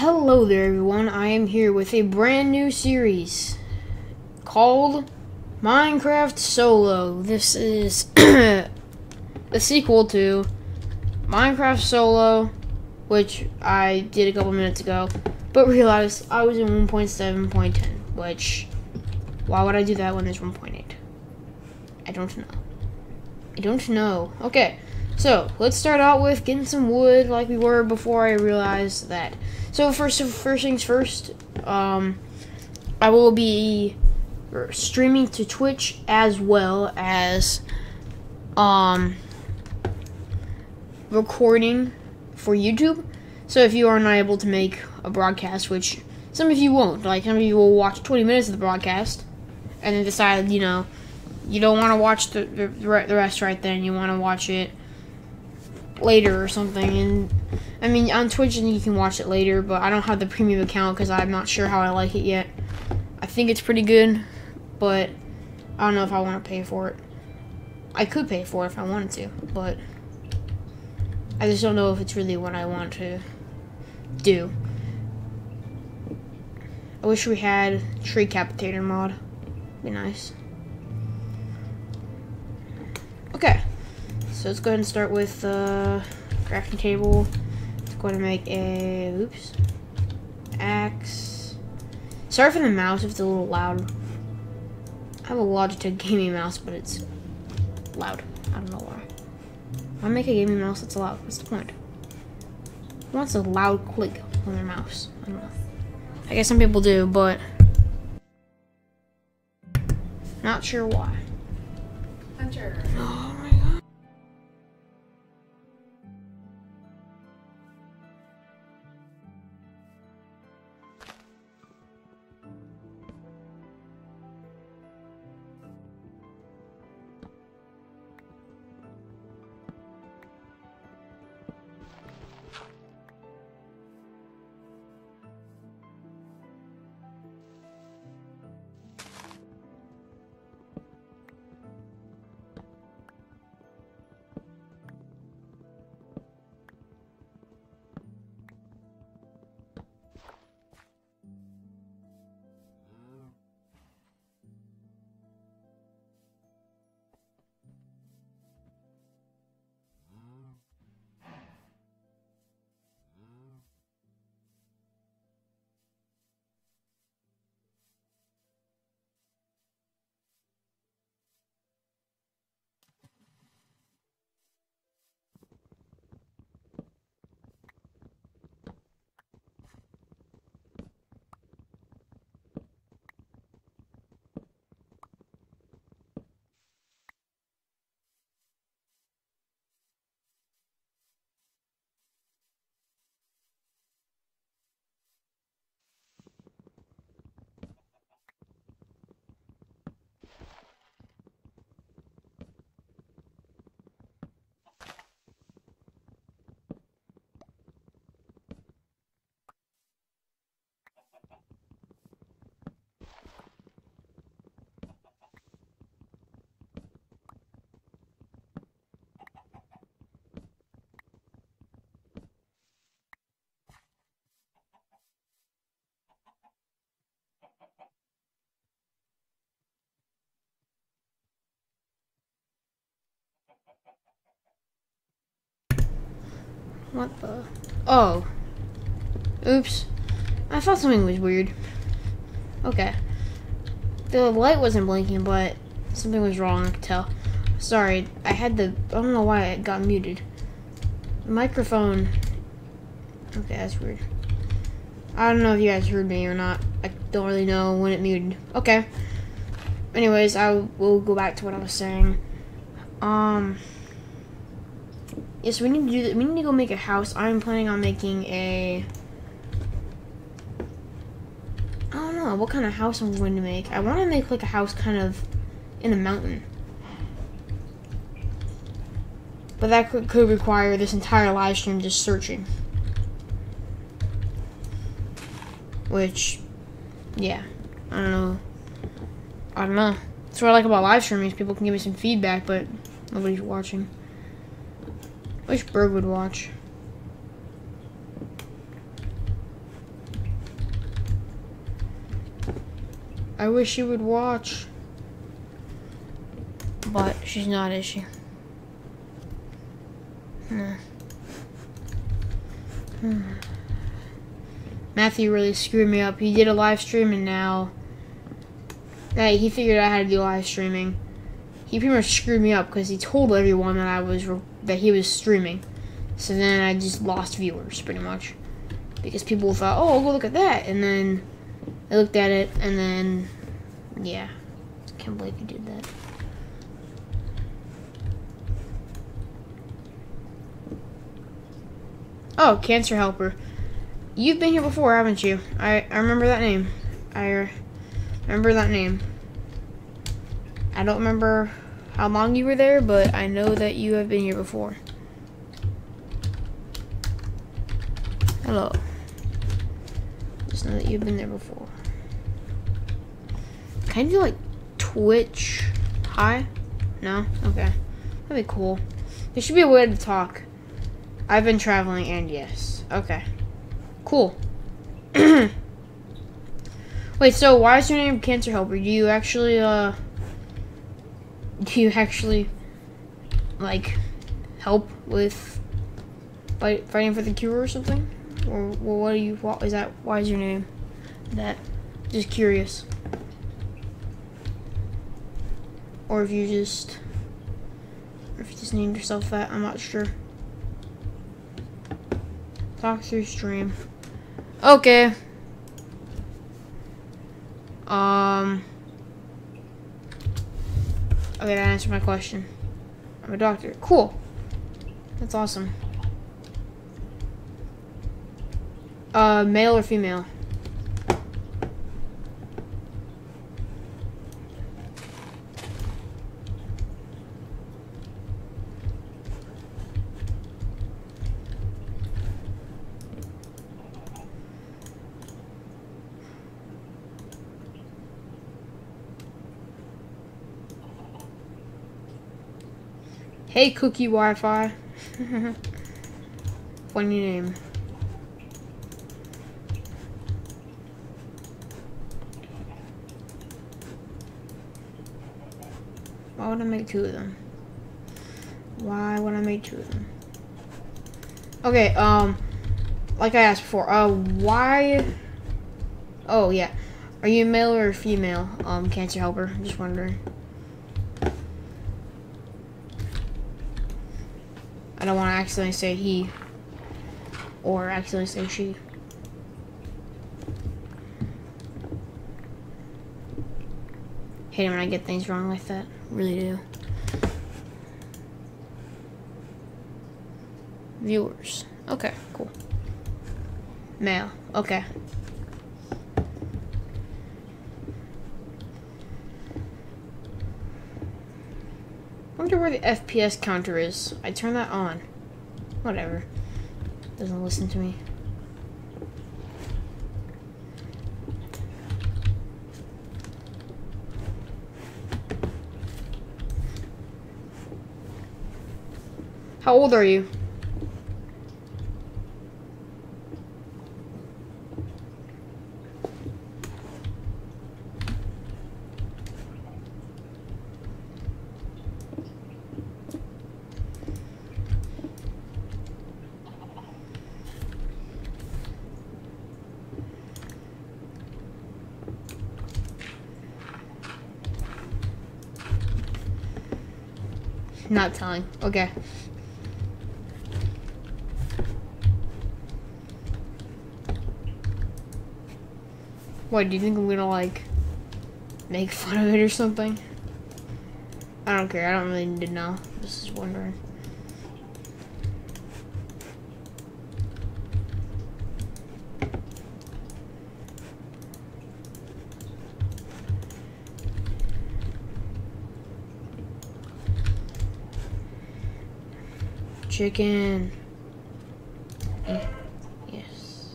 Hello there, everyone. I am here with a brand new series called Minecraft Solo. This is the sequel to Minecraft Solo, which I did a couple minutes ago, but realized I was in 1.7.10, which, why would I do that when there's 1.8? I don't know. I don't know. Okay. So let's start out with getting some wood like we were before I realized that. So first, first things first, um, I will be streaming to Twitch as well as um, recording for YouTube. So if you are not able to make a broadcast, which some of you won't, like some of you will watch 20 minutes of the broadcast and then decide, you know, you don't want to watch the, the, the rest right then, you want to watch it later or something. And I mean, on Twitch you can watch it later, but I don't have the premium account because I'm not sure how I like it yet. I think it's pretty good, but I don't know if I want to pay for it. I could pay for it if I wanted to, but I just don't know if it's really what I want to do. I wish we had Treecapitator mod. Be nice. Okay. So let's go ahead and start with the uh, crafting table. Let's go ahead and make a, oops, axe. Sorry for the mouse if it's a little loud. I have a Logitech gaming mouse, but it's loud. I don't know why. Why make a gaming mouse that's loud? What's the point? Who wants a loud click on their mouse? I don't know. I guess some people do, but not sure why. Hunter. What the? Oh. Oops. I thought something was weird. Okay. The light wasn't blinking, but something was wrong, I could tell. Sorry, I had the... I don't know why it got muted. The microphone... Okay, that's weird. I don't know if you guys heard me or not. I don't really know when it muted. Okay. Anyways, I will go back to what I was saying. Um... Yes, we need to do that. We need to go make a house. I'm planning on making a... I don't know what kind of house I'm going to make. I want to make like a house kind of in a mountain. But that could, could require this entire live stream just searching. Which, yeah, I don't know. I don't know. That's what I like about live streaming is people can give me some feedback, but nobody's watching. Wish Berg would watch. I wish she would watch. But she's not, is she? Hmm. hmm. Matthew really screwed me up. He did a live stream and now... Hey, he figured out how to do live streaming. He pretty much screwed me up because he told everyone that I was that he was streaming. So then I just lost viewers pretty much because people thought, "Oh, I'll go look at that," and then I looked at it and then yeah, can't believe he did that. Oh, Cancer Helper. You've been here before, haven't you? I, I remember that name. I remember that name. I don't remember how long you were there, but I know that you have been here before. Hello. Just know that you've been there before. Can I do like Twitch hi? No? Okay. That'd be cool. There should be a way to talk. I've been traveling and yes. Okay. Cool. Wait, so why is your name Cancer Helper? Do you actually, uh, do you actually, like, help with fight, fighting for the cure or something? Or well, what are you, what is that, why is your name that? Just curious. Or if you just, or if you just named yourself that, I'm not sure. Talk through stream. Okay. Um. Okay, that answered my question. I'm a doctor. Cool. That's awesome. Uh, male or female? Hey, Cookie Wi-Fi. Funny name. Why would I make two of them? Why would I make two of them? Okay, um, like I asked before, uh, why? Oh yeah, are you male or female? Um, cancer helper. I'm just wondering. I don't want to accidentally say he or accidentally say she. Hate when I get things wrong like that. Really do. Viewers. Okay, cool. Male. Okay. Wonder where the FPS counter is. I turn that on. Whatever. Doesn't listen to me. How old are you? Not telling. Okay. What, do you think I'm gonna, like, make fun of it or something? I don't care. I don't really need to know. Just is wondering. Chicken. Yes.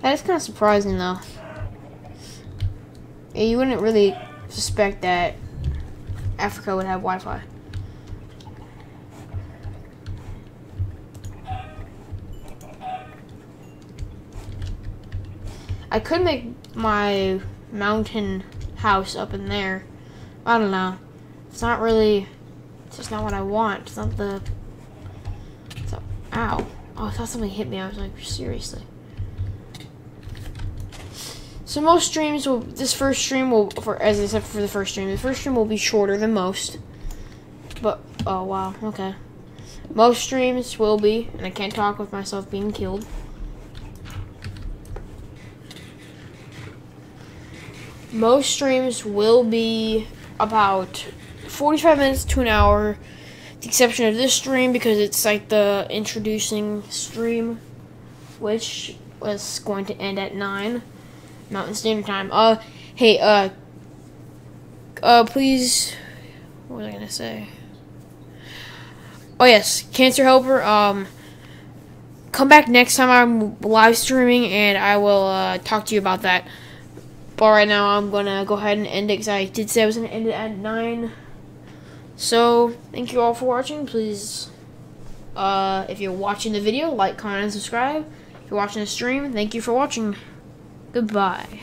That is kind of surprising though. You wouldn't really suspect that Africa would have Wi-Fi. I could make my mountain house up in there. I don't know. It's not really. It's just not what I want. It's not the. So, ow. Oh, I thought something hit me. I was like, seriously. So most streams will. This first stream will, for as I said for the first stream, the first stream will be shorter than most. But oh wow, okay. Most streams will be, and I can't talk with myself being killed. Most streams will be about 45 minutes to an hour, the exception of this stream because it's like the introducing stream, which was going to end at 9 Mountain Standard Time. Uh, hey, uh, uh, please, what was I gonna say? Oh yes, Cancer Helper, um, come back next time I'm live streaming and I will, uh, talk to you about that. But right now, I'm gonna go ahead and end it because I did say I was gonna end it at nine. So thank you all for watching. Please, uh, if you're watching the video, like, comment, and subscribe. If you're watching the stream, thank you for watching. Goodbye.